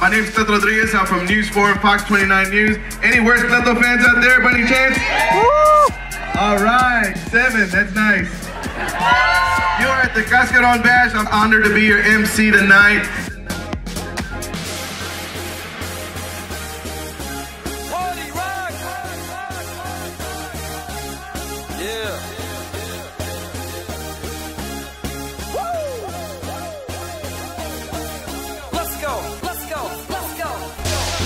My name is Seth Rodriguez. I'm from News 4 and Fox 29 News. Any Where's Cleto fans out there by any chance? Woo! All right, seven. That's nice. You are at the Cascaron Bash. I'm honored to be your MC tonight.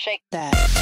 shake that.